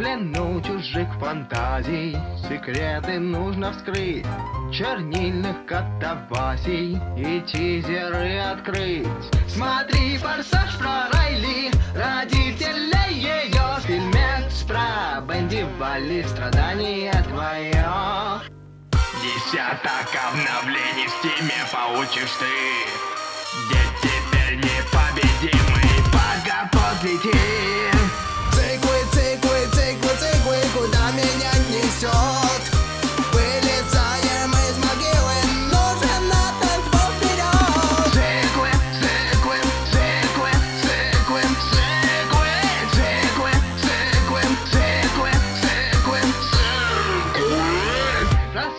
плену чужих фантазий. Секреты нужно вскрыть Чернильных катавасий И тизеры открыть. Смотри, форсаж про Райли Родителей ее Фильмец про Бенди Валли Страдание твое Десяток обновлений в стиме получишь ты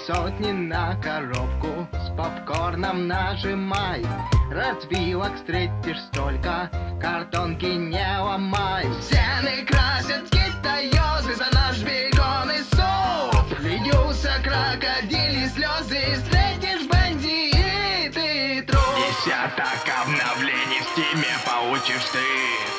сотни на коробку С попкорном нажимай. Развилок встретишь столько Картонки не ломай. Стены красят китаёзы За наш бекон и суп. Льются крокодили слезы Встретишь бандиты труп. Десяток обновлений в стиме получишь ты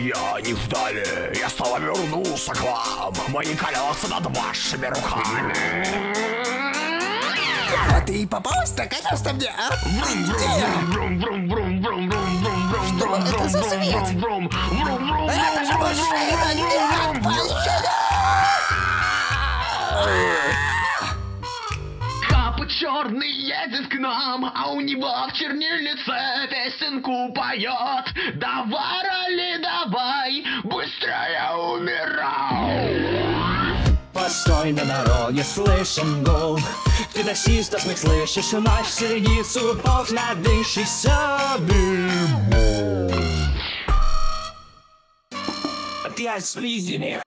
Я, не ждали, я снова вернулся к вам Мои колеса над вашими руками А ты попалась такая что мне, а? Что это за свет? Это же машина, нет! Капа черный едет к нам, а у него в чернильнице песенку поет. Давай, быстрее умирай. Постой на дороге, слышим гул. Ты таксиста смех слышишь, ночь среди супов надышишься дымом Опять слизни